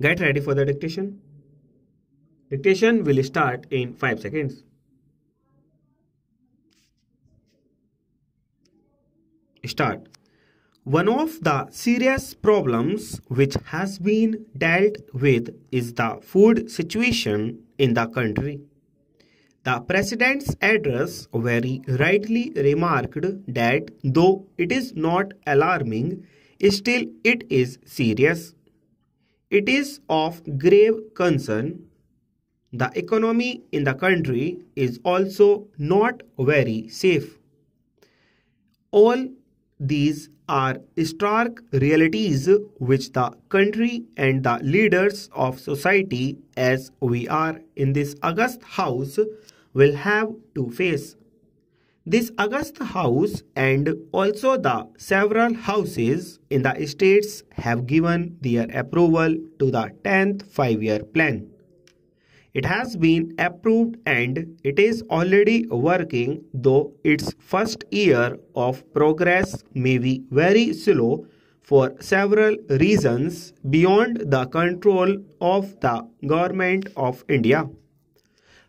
Get ready for the dictation. Dictation will start in 5 seconds. Start. One of the serious problems which has been dealt with is the food situation in the country. The President's address very rightly remarked that though it is not alarming, still it is serious. It is of grave concern. The economy in the country is also not very safe. All these are stark realities which the country and the leaders of society as we are in this august house will have to face. This august house and also the several houses in the states have given their approval to the 10th five-year plan. It has been approved and it is already working though its first year of progress may be very slow for several reasons beyond the control of the government of India.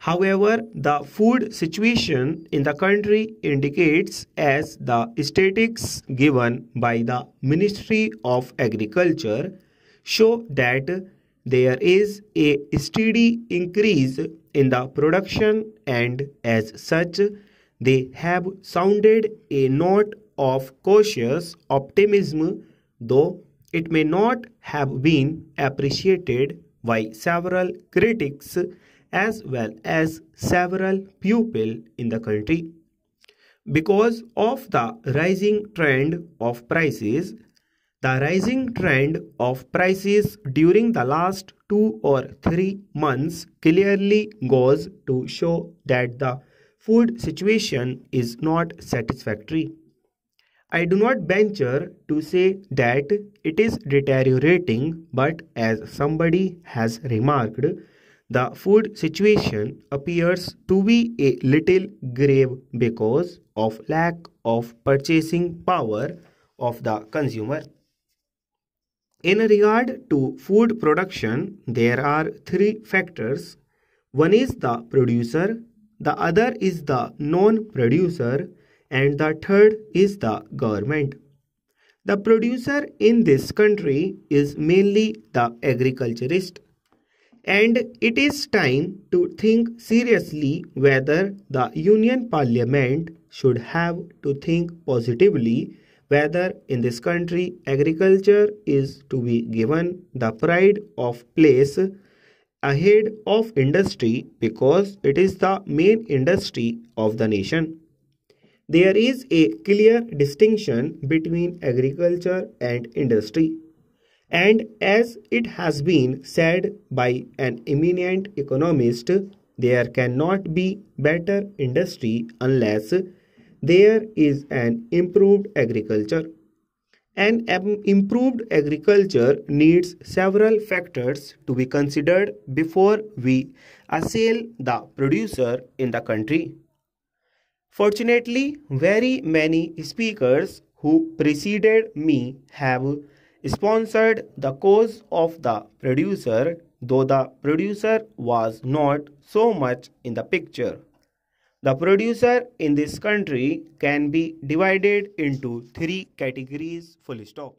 However, the food situation in the country indicates as the statistics given by the Ministry of Agriculture show that there is a steady increase in the production and as such they have sounded a note of cautious optimism though it may not have been appreciated by several critics as well as several pupils in the country. Because of the rising trend of prices, the rising trend of prices during the last two or three months clearly goes to show that the food situation is not satisfactory. I do not venture to say that it is deteriorating, but as somebody has remarked, the food situation appears to be a little grave because of lack of purchasing power of the consumer. In regard to food production, there are three factors. One is the producer, the other is the non-producer, and the third is the government. The producer in this country is mainly the agriculturist. And it is time to think seriously whether the Union Parliament should have to think positively whether in this country agriculture is to be given the pride of place ahead of industry because it is the main industry of the nation. There is a clear distinction between agriculture and industry. And as it has been said by an eminent economist, there cannot be better industry unless there is an improved agriculture. An improved agriculture needs several factors to be considered before we assail the producer in the country. Fortunately, very many speakers who preceded me have sponsored the cause of the producer, though the producer was not so much in the picture. The producer in this country can be divided into three categories full stop.